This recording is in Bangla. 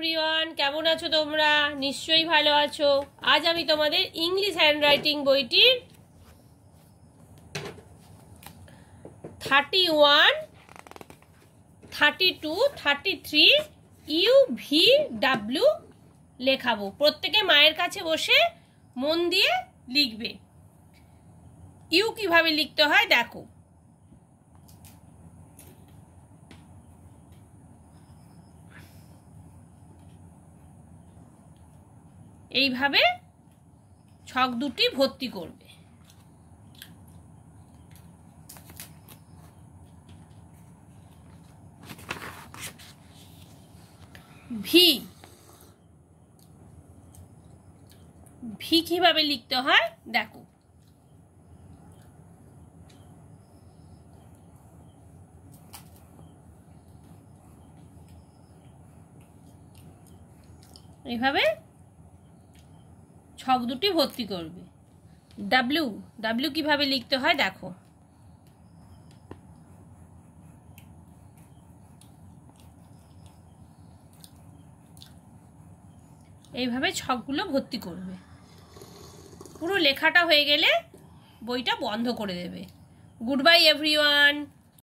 এভরিওয়ান কেমন আছো তোমরা? নিশ্চয়ই ভালো আছো। আজ আমি তোমাদের ইংলিশ হ্যান্ডরাইটিং বইটির thirty one thirty two thirty three U V W লেখাবো। প্রত্যেকে মায়ের কাছে বসে মন দিয়ে লিখবে। ইউ কীভাবে লিখতে হয় দেখো। এইভাবে ছক দুটি ভর্তি করবে। ভি। ভি কীভাবে লিখতে হয়? দেখো। এইভাবে ছক দুটি ভর্তি করবে। ডাব্লিউ ডাব্লিউ কীভাবে লিখতে হয় দেখো। এইভাবে ছকগুলো ভর্তি করবে। পুরো লেখাটা হয়ে গেলে বইটা বন্ধ করে দেবে। Good bye everyone